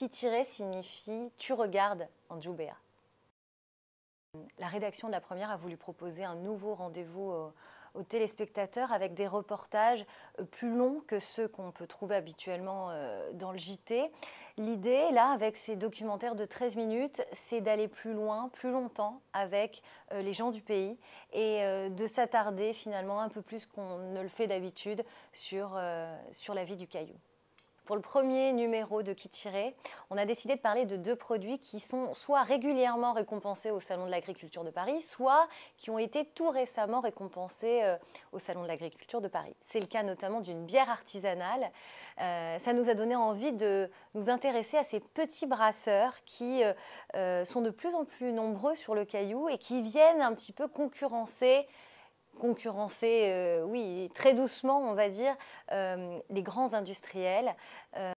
Kitire signifie tu regardes en Djoubéa. La rédaction de la première a voulu proposer un nouveau rendez-vous aux, téléspectateurs avec des reportages euh, plus longs que ceux qu'on peut trouver habituellement euh, dans le JT. L'idée, là, avec ces documentaires de 13 minutes, c'est d'aller plus loin, plus longtemps avec euh, les gens du pays et de s'attarder finalement un peu plus qu'on ne le fait d'habitude sur, sur la vie du caillou. Pour le premier numéro de Tiré, on a décidé de parler de deux produits qui sont soit régulièrement récompensés au Salon de l'Agriculture de Paris, soit qui ont été tout récemment récompensés euh, au Salon de l'Agriculture de Paris. C'est le cas notamment d'une bière artisanale. Euh, ça nous a donné envie de nous intéresser à ces petits brasseurs qui euh, sont de plus en plus nombreux sur le caillou et qui viennent un petit peu concurrencer concurrencer, euh, oui, très doucement, on va dire, euh, les grands industriels. Euh,